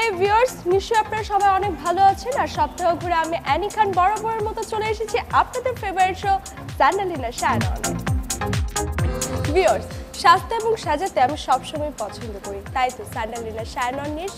হে viewers নিশ্চয়ই আপনারা সবাই অনেক ভালো আছেন। আর সপ্তাহ ঘুরে আমি অ্যানি মতো চলে এসেছি আপনাদের ফেভারিট শো সাজতে এবং সাজাতে আমি সবসময় পছন্দ করি। তাই তো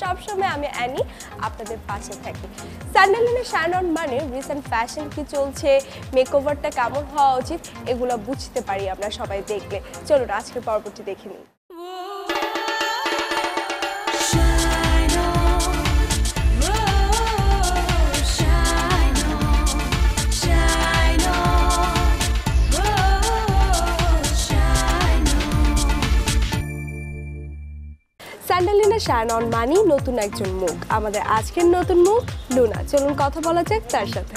সবসময় আমি অ্যানি আপনাদের পাশে থাকি। মানে রিসেন্ট ফ্যাশন কি চলছে মেকওভারটা কেমন হওয়া উচিত, এগুলো বুঝতে পারি আমরা সবাই দেখলে। চলুন, আজকের পর্বটি দেখে নিই। শ্যানন মানি, নতুন একজন মুখ। আমাদের আজকের নতুন মুখ, লুনা। চলুন কথা বলা যাক তার সাথে।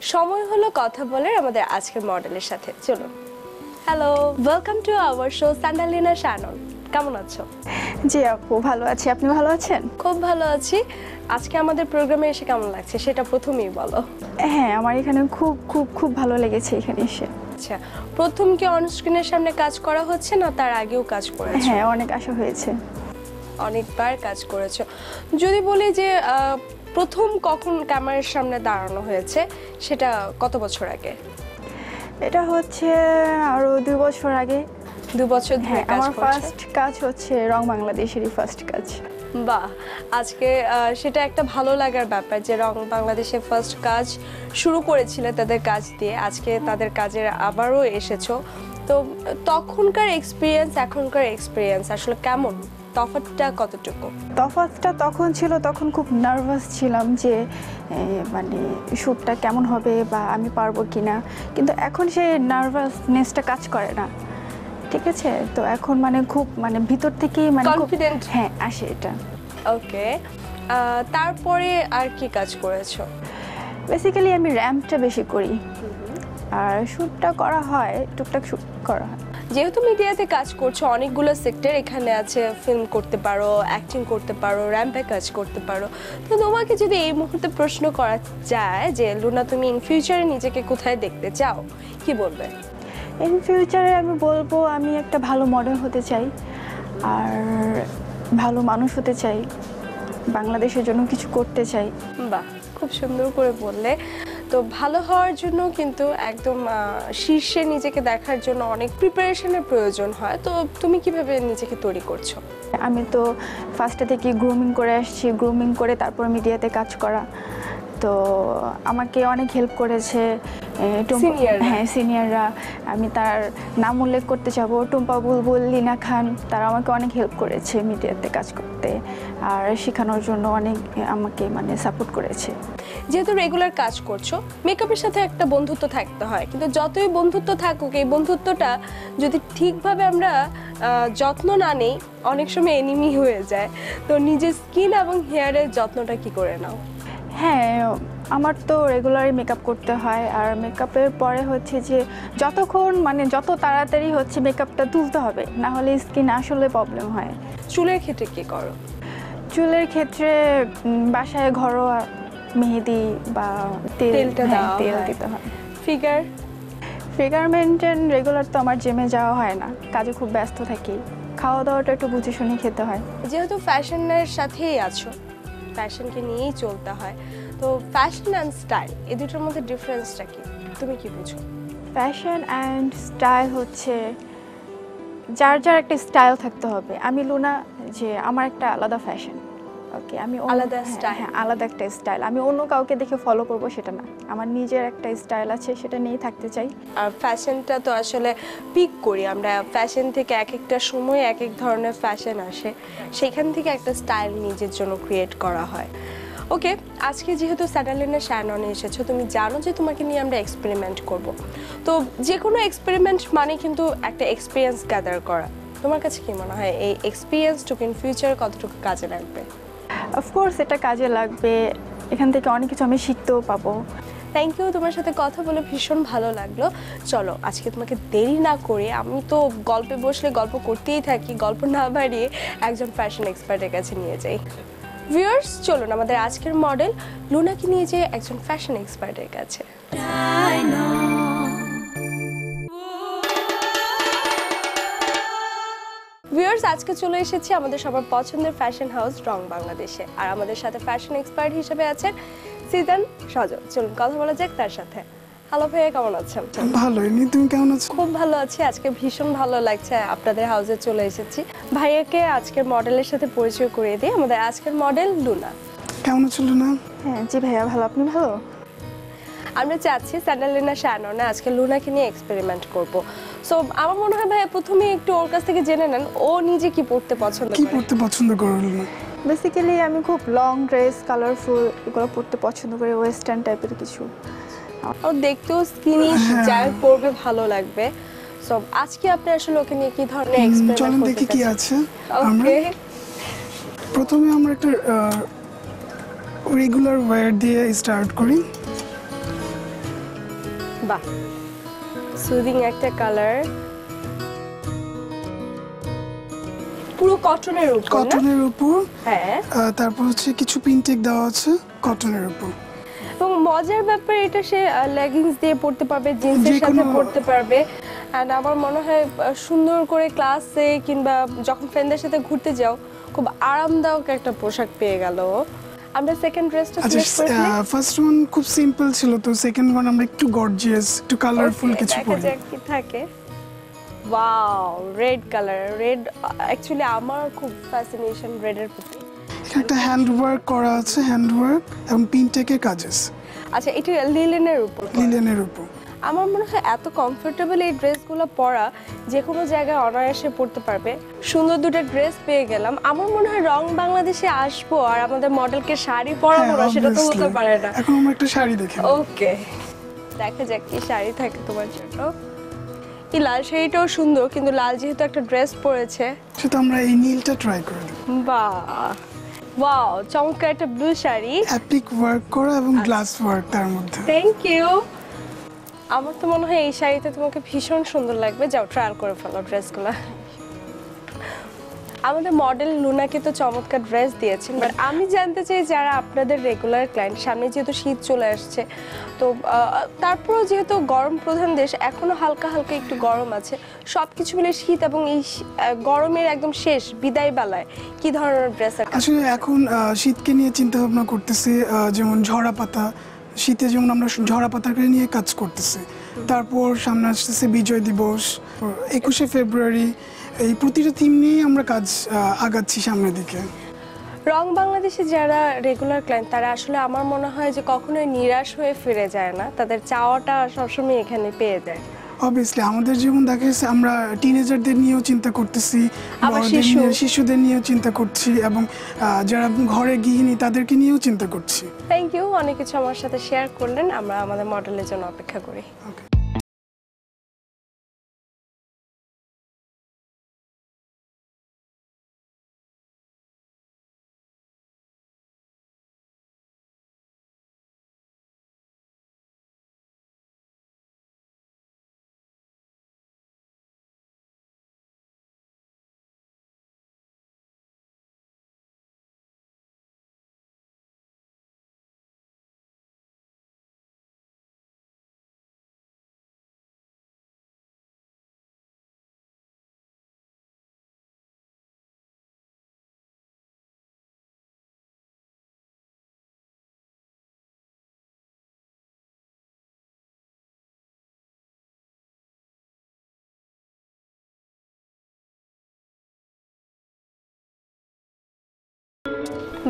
সময় হলো কথা বলে আমাদের আজকের মডেলের সাথে। চলুন। Hello welcome to our show স্যান্ডালিনা Shannon কেমন আছো? জি আপু ভালো আছি। আপনি ভালো আছেন? খুব ভালো আছি। আজকে আমাদের প্রোগ্রামে এসে কেমন লাগছে? সেটা প্রথমেই বলো। হ্যাঁ আমার এখানে খুব খুব খুব ভালো লেগেছে এখানে এসে। আচ্ছা প্রথম কি অনস্ক্রিনের সামনে কাজ করা হচ্ছে না তার আগেও কাজ করেছ? হ্যাঁ অনেক আশা হয়েছে। অনেকবার কাজ করেছ। যদি বলি যে প্রথম কখন ক্যামেরার সামনে দাঁড়ানো হয়েছে সেটা কত বছর আগে? এটা হচ্ছে আরও দুই বছর আগে। দু বছর ধরে হ্যাঁ কাজ আমার ফার্স্ট কাজ হচ্ছে রং বাংলাদেশেরই ফার্স্ট কাজ। বাহ আজকে সেটা একটা ভালো লাগার ব্যাপার যে রং বাংলাদেশে ফার্স্ট কাজ শুরু করেছিলে তাদের কাজ দিয়ে আজকে তাদের কাজের আবারও এসেছ। তো তখনকার এক্সপিরিয়েন্স এখনকার এক্সপিরিয়েন্স আসলে কেমন? তফাৎটা কতটুকু? তফাৎটা তখন ছিল তখন খুব নার্ভাস ছিলাম যে মানে শ্যুটটা কেমন হবে বা আমি পারব কি না কিন্তু এখন সেই নার্ভাসনেসটা কাজ করে না। ঠিক আছে তো এখন মানে খুব মানে ভিতর থেকেই মানে Confident? হ্যাঁ আসে এটা। ওকে তারপরে আর কি কাজ করেছ? বেসিক্যালি আমি র্যাম্পটা বেশি করি। আর শ্যুটটা করা হয় টুকটাক শ্যুট করা হয়। যেহেতু মিডিয়াতে কাজ করছ অনেকগুলো সেক্টর এখানে আছে ফিল্ম করতে পারো অ্যাক্টিং করতে পারো র্যাম্পে কাজ করতে পারো। তো তোমাকে যদি এই মুহূর্তে প্রশ্ন করা যায় যে লুনা তুমি ইন ফিউচারে নিজেকে কোথায় দেখতে চাও? কি বলবে? ইন ফিউচারে আমি বলব আমি একটা ভালো মডেল হতে চাই আর ভালো মানুষ হতে চাই বাংলাদেশের জন্য কিছু করতে চাই। বাহ খুব সুন্দর করে বললে। তো ভালো হওয়ার জন্য কিন্তু একদম শীর্ষে নিজেকে দেখার জন্য অনেক প্রিপারেশনের প্রয়োজন হয়। তো তুমি কীভাবে নিজেকে তৈরি করছ? আমি তো ফার্স্টে থেকে গ্রুমিং করে আসছি গ্রুমিং করে তারপর মিডিয়াতে কাজ করা। তো আমাকে অনেক হেল্প করেছে হ্যাঁ সিনিয়ররা আমি তার নাম উল্লেখ করতে চাবো টুম্পা বুলবুল লিনা খান তারা আমাকে অনেক হেল্প করেছে মিডিয়াতে কাজ করতে আর শেখানোর জন্য অনেক আমাকে মানে সাপোর্ট করেছে। যেহেতু রেগুলার কাজ করছ মেকআপের সাথে একটা বন্ধুত্ব থাকতে হয় কিন্তু যতই বন্ধুত্ব থাকুক এই বন্ধুত্বটা যদি ঠিকভাবে আমরা যত্ন না নেই অনেক সময় এনিমি হয়ে যায়। তো নিজের স্কিন এবং হেয়ারের যত্নটা কি করে নাও? হ্যাঁ আমার তো রেগুলারই মেকআপ করতে হয়। আর মেকআপের পরে হচ্ছে যে যতক্ষণ মানে যত তাড়াতাড়ি হচ্ছে মেকআপটা তুলতে হবে না হলে স্কিন আসলে প্রবলেম হয়। চুলের ক্ষেত্রে কি করো? চুলের ক্ষেত্রে বাসায় ঘরোয়া মেহেদি বা তেল তেলটা হ্যাঁ, তেল দিতে হয়। ফিগার? ফিগার মেনটেন রেগুলার তো আমার জিমে যাওয়া হয় না কাজে খুব ব্যস্ত থাকি। খাওয়া দাওয়াটা একটু বুঝে শুনে খেতে হয়। যেহেতু ফ্যাশনের সাথেই আছো ফ্যাশনকে নিয়েই চলতে হয়। তো ফ্যাশন অ্যান্ড স্টাইল এ দুটোর মধ্যে ডিফারেন্সটা কি? তুমি কি বুঝো? ফ্যাশন অ্যান্ড স্টাইল হচ্ছে, যার যার একটা স্টাইল থাকতে হবে। আমি লুনা, যে আমার একটা আলাদা ফ্যাশন। ওকে আমি আলাদা হ্যাঁ, হ্যাঁ আলাদা একটা স্টাইল আমি অন্য কাউকে দেখে ফলো করব সেটা না। আমার নিজের একটা স্টাইল আছে সেটা নিয়েই থাকতে চাই। আর ফ্যাশনটা তো আসলে পিক করি আমরা। ফ্যাশন থেকে এক একটা সময় এক এক ধরনের ফ্যাশন আসে। সেখান থেকে একটা স্টাইল নিজের জন্য ক্রিয়েট করা হয়। ওকে আজকে যেহেতু স্যাটারলিনা শ্যাননে এসেছ তুমি জানো যে তোমাকে নিয়ে আমরা এক্সপেরিমেন্ট করব। তো যে কোনো এক্সপেরিমেন্ট মানে কিন্তু একটা এক্সপিরিয়েন্স গ্যাদার করা। তোমার কাছে কি মনে হয়? এই এক্সপিরিয়েন্সটুকু ইন ফিউচার কতটুকু কাজে লাগবে? অফকোর্স এটা কাজে লাগবে। এখান থেকে অনেক কিছু আমি শিখতেও পাবো। থ্যাংক ইউ তোমার সাথে কথা বলে ভীষণ ভালো লাগল। চলো আজকে তোমাকে দেরি না করে আমি তো গল্পে বসলে গল্প করতেই থাকি গল্প না বাড়িয়ে একজন ফ্যাশন এক্সপার্টের কাছে নিয়ে যাই। ভিউয়ার্স চলুন আমাদের আজকের মডেল লুনাকে নিয়ে যে একজন ফ্যাশন এক্সপার্টের কাছে। ভিউয়ার্স আজকে চলে এসেছি আমাদের সবার পছন্দের ফ্যাশন হাউস রং বাংলাদেশে। আর আমাদের সাথে ফ্যাশন এক্সপার্ট হিসেবে আছেন সিজন সজল। চলুন কথা বলা যাক তার সাথে। হ্যালো ভাইয়া কেমন আছেন? ভালো এমনি তুমি কেমন আছো? খুব ভালো আছি। আজকে ভীষণ ভালো লাগছে আপনাদের হাউসে চলে এসেছি। ভাইয়াকে আজকের মডেলের সাথে পরিচয় করিয়ে দিই। আমাদের আজকের মডেল লুনা। কেমন আছো না হ্যাঁ জি ভাইয়া ভালো। আপনি ভালো? আমরা চাচ্ছি স্যান্ডালিনা শ্যাননে আজকে লুনাকে নিয়ে এক্সপেরিমেন্ট করব। সো আমার মনে হয় ভাইয়া প্রথমে একটু ওর কাছ থেকে জেনে নেন ও নিজে কি পড়তে পছন্দ কি করে? পড়তে পছন্দ করো না বেসিক্যালি আমি খুব লং ড্রেস কালারফুল এগুলো পরতে পছন্দ করি ওয়েস্টার্ন টাইপের কিছু। ও দেখতেও স্কিনি যাই পরবে ভালো লাগবে। সো আজকে আপনি আসলে ওকে নিয়ে কি ধরনের চলেন এক্সপেরিমেন্ট দেখি কি আছে। ওকে প্রথমে আমরা একটা রেগুলার ওয়্যার দিয়ে স্টার্ট করি। বাহ। সুদিং একটা কালার পুরো কটনের উপর কটনের উপর। হ্যাঁ। তারপর হচ্ছে কিছু প্রিন্টেক দেওয়া আছে কটনের উপর। এবং মজার ব্যাপার এটা সে লেগিংস দিয়ে পড়তে পারবে জিন্সের সাথে পড়তে পারবে। অ্যান্ড আমার মনে হয় সুন্দর করে ক্লাসে কিংবা যখন ফ্রেন্ডদের সাথে ঘুরতে যাও খুব আরামদায়ক একটা পোশাক পেয়ে গেল। আমরা সেকেন্ড ড্রেসটা সিলেক্ট করেছি ফার্স্ট ওয়ান খুব সিম্পল ছিল তো সেকেন্ড ওয়ান আমরা একটু গর্জিয়াস একটু কালারফুল কিছু দেখা পরি। যাক কি থাকে। Wow red colour red actually আমার খুব ফ্যাসিনেশন রেডের প্রতি। একটা হ্যান্ড ওয়ার্ক করা আছে হ্যান্ড ওয়ার্ক এবং প্রিন্টেকের কাজ আছে আচ্ছা এটা লিলেনের উপর। লিলেনের উপর। আমার মনে হয় এত কমফোর্টেবল এই ড্রেসগুলো পরা যে কোনো জায়গায় অনায়াসে পরতে পারবে। সুন্দর দুটো ড্রেস পেয়ে গেলাম। আমার মনে হয় রং বাংলাদেশে আসব আর আমাদের মডেলকে শাড়ি পরাবো না হ্যাঁ, সেটা তো হতে পারে না। এখন আমরা একটা শাড়ি দেখি ওকে। দেখা যাক কি শাড়ি থাকে তোমার জন্য। এই লাল শাড়িটাও সুন্দর কিন্তু লাল যেহেতু একটা ড্রেস পরেছে। সেটা আমরা এই নীলটা ট্রাই করে দিই বাহ। ওয়াও চমৎকার একটা ব্লু শাড়ি। অ্যাপ্লিক ওয়ার্ক করা এবং গ্লাস ওয়ার্ক তার মধ্যে। থ্যাংক ইউ আমার তো মনে হয় এই শাড়িতে তোমাকে ভীষণ সুন্দর লাগবে। যাও ট্রায়াল করে ফেলো ড্রেসগুলো। আমাদের মডেল লুনাকে তো চমৎকার ড্রেস দিয়েছেন বাট আমি জানতে চাই যারা আপনাদের রেগুলার ক্লায়েন্ট সামনে যেহেতু শীত চলে আসছে, তো তারপরেও যেহেতু গরম প্রধান দেশ এখনও হালকা হালকা একটু গরম আছে সব কিছু মিলে শীত এবং এই গরমের একদম শেষ বিদায় বেলায় কি ধরনের ড্রেস আসলে এখন শীতকে নিয়ে চিন্তা ভাবনা করতেছি যেমন ঝরা পাতা শীতে যেমন আমরা ঝরা পাতাকে নিয়ে কাজ করতেছি, তারপর সামনে আসতেছে বিজয় দিবস। একুশে ফেব্রুয়ারি এই প্রতিটা থিম নিয়েই আমরা কাজ আগাচ্ছি সামনের দিকে। রং বাংলাদেশে যারা রেগুলার ক্লায়েন্ট তারা আসলে আমার মনে হয় যে কখনোই নিরাশ হয়ে ফিরে যায় না। তাদের চাওয়াটা সবসময় এখানে পেয়ে যায়। অবভিয়াসলি আমাদের জীবন দেখা যাচ্ছে আমরা টিনেজারদের নিয়েও চিন্তা করতেছি শিশুদের নিয়েও চিন্তা করছি এবং যারা ঘরে গৃহিণী তাদেরকে নিয়েও চিন্তা করছি। থ্যাংক ইউ অনেক কিছু আমার সাথে শেয়ার করলেন। আমরা আমাদের মডেলের জন্য অপেক্ষা করি। Okay.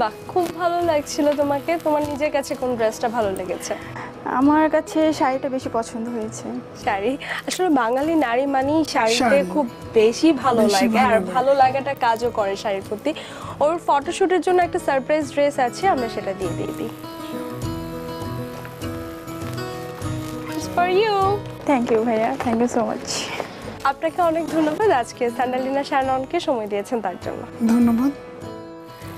বাহ খুব ভালো লাগছিল তোমাকে। তোমার নিজের কাছে কোন ড্রেসটা ভালো লেগেছে? আমার কাছে শাড়িটা বেশি পছন্দ হয়েছে। শাড়ি? আসলে বাঙালি নারী মানেই শাড়িতে খুব বেশি ভালো লাগে আর ভালো লাগাটা কাজও করে শাড়ির প্রতি। ওর ফটোশুটের জন্য একটা সারপ্রাইজ ড্রেস আছে আমরা সেটা দিয়ে দিয়ে দিই। ফর ইউ থ্যাংক ইউ ভাইয়া। থ্যাংক ইউ সো মাচ আপনাকে অনেক ধন্যবাদ। আজকে স্যান্ডালিনা শ্যাননকে সময় দিয়েছেন তার জন্য। ধন্যবাদ।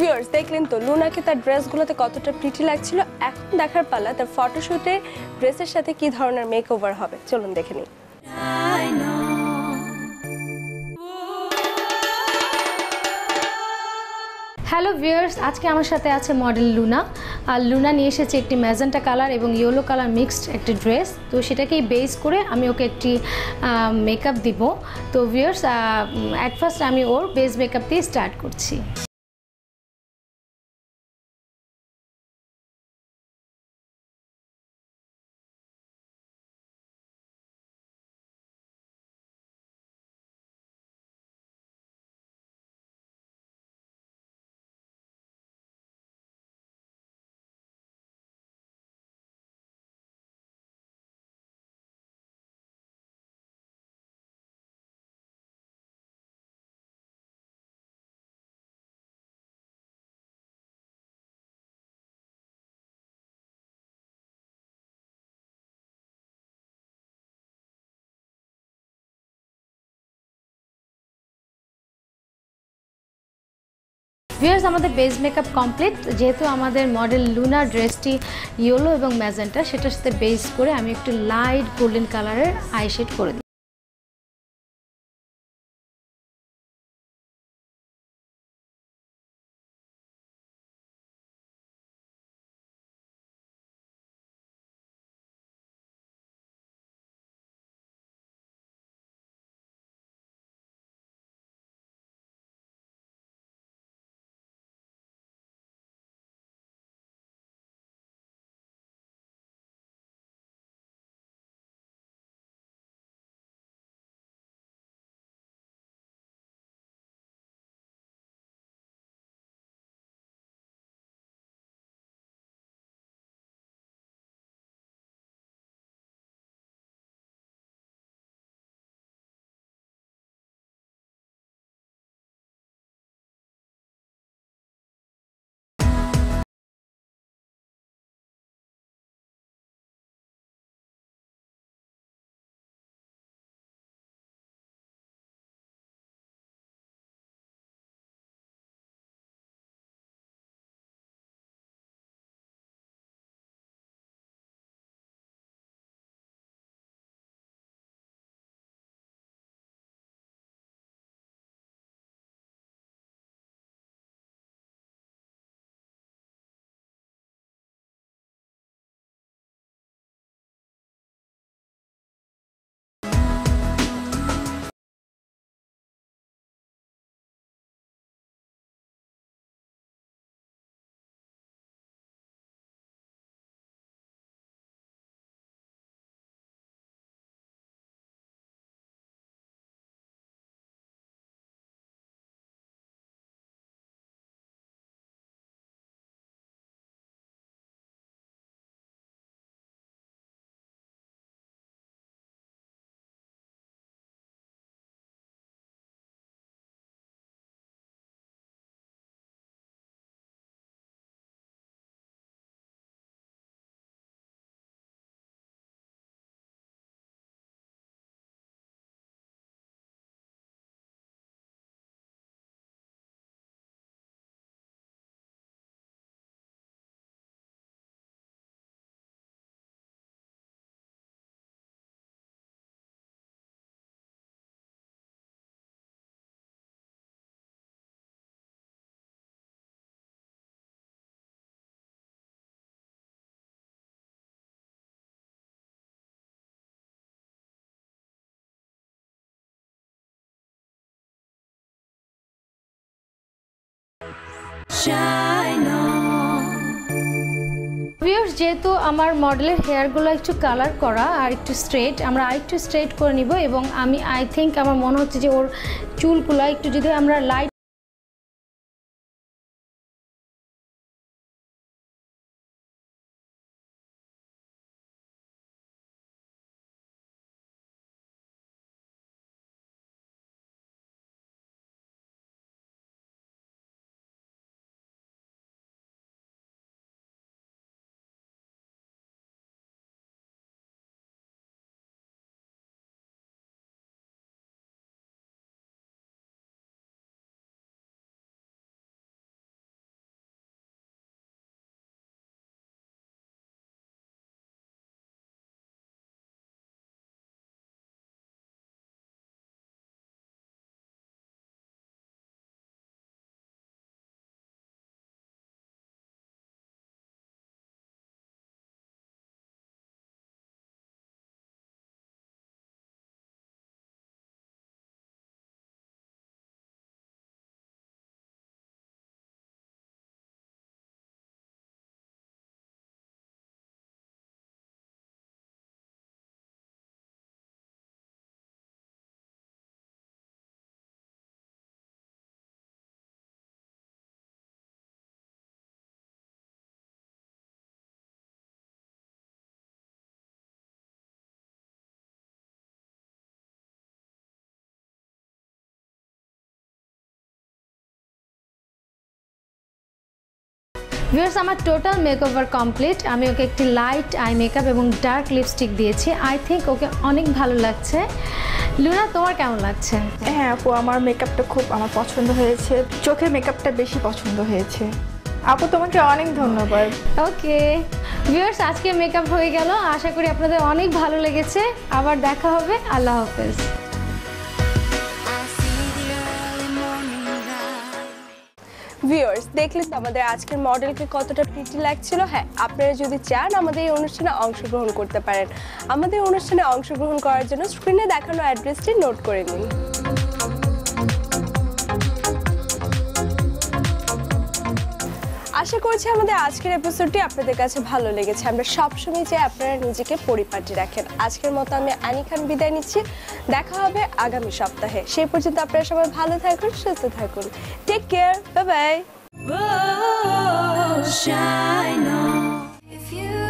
ভিউয়ার্স দেখলেন তো, লুনাকে তার ড্রেসগুলোতে কতটা প্রিটি লাগছিল। এখন দেখার পালা তার ফটোশুটে ড্রেসের সাথে কি ধরনের মেক ওভার হবে। চলুন দেখে নিই। হ্যালো ভিউয়ার্স আজকে আমার সাথে আছে মডেল লুনা। আর লুনা নিয়ে এসেছে একটি ম্যাজেন্টা কালার এবং ইয়েলো কালার মিক্সড একটি ড্রেস তো সেটাকেই বেস করে আমি ওকে একটি মেকআপ দিব। তো ভিউয়ার্স অ্যাট ফার্স্ট আমি ওর বেস মেকআপ দিয়ে স্টার্ট করছি। ভিউয়ার্স আমাদের বেস মেকআপ কমপ্লিট যেহেতু আমাদের মডেল লুনা ড্রেসটি ইয়েলো এবং ম্যাজেন্টা সেটার সাথে বেস করে আমি একটু লাইট গোল্ডেন কালারের আই শেড করে দিই Shine যেহেতু আমার মডেলের হেয়ারগুলো একটু কালার করা আর একটু স্ট্রেট আমরা আরেকটু স্ট্রেট করে নিব এবং আমি আই থিঙ্ক আমার মনে হচ্ছে যে ওর চুলগুলো একটু যদি আমরা লাইট ভিউয়ার্স আমার টোটাল মেকওভার কমপ্লিট আমি ওকে একটি লাইট আই মেকআপ এবং ডার্ক লিপস্টিক দিয়েছি। আই থিঙ্ক ওকে অনেক ভালো লাগছে। লুনা তোমার কেমন লাগছে? হ্যাঁ আপু আমার মেকআপটা খুব আমার পছন্দ হয়েছে। চোখে মেকআপটা বেশি পছন্দ হয়েছে। আপু তোমাকে অনেক ধন্যবাদ। ওকে ভিউয়ার্স আজকে মেকআপ হয়ে গেল। আশা করি আপনাদের অনেক ভালো লেগেছে। আবার দেখা হবে। আল্লাহ হাফেজ। ভিউয়ার্স দেখলেন আমাদের আজকের মডেলকে কতটা প্রিটি লাগছিল? হ্যাঁ আপনারা যদি চান আমাদের এই অনুষ্ঠানে অংশগ্রহণ করতে পারেন। আমাদের অনুষ্ঠানে অংশগ্রহণ করার জন্য স্ক্রিনে দেখানো অ্যাড্রেসটি নোট করে নিন। আশা করছি আমাদের আজকের এপিসোডটি আপনাদের কাছে ভালো লেগেছে। আমরা সবসময় যে আপনারা নিজেকে পরিপাটি রাখেন। আজকের মতো আমি আনি খান বিদায় নিচ্ছি। দেখা হবে আগামী সপ্তাহে। সেই পর্যন্ত আপনারা সবাই ভালো থাকুন, সুস্থ থাকুন। Take care bye bye shine on. If you